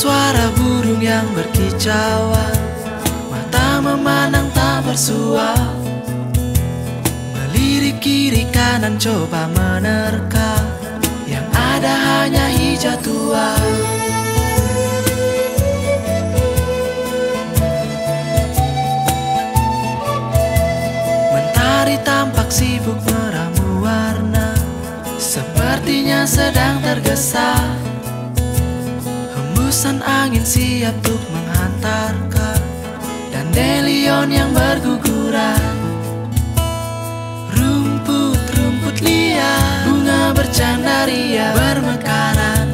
suara burung yang berkicauan. Mata memandang tak bersuara Melirik kiri kanan coba menerka. Yang ada hanya hijau tua. Mentari tampak sibuk meramu warna. Sepertinya sedang tergesa Hembusan angin siap untuk menghantarkan Dan delion yang berguguran Rumput-rumput liar Bunga bercanda ria bermekaran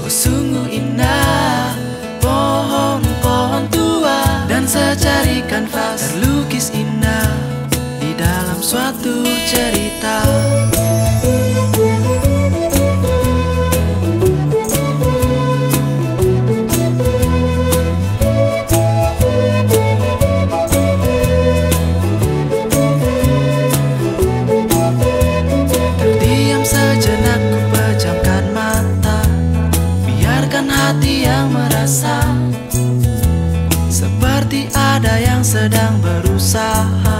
Oh sungguh indah Pohon-pohon tua Dan secari kanvas terlukis indah Di dalam suatu cerita ada yang sedang berusaha.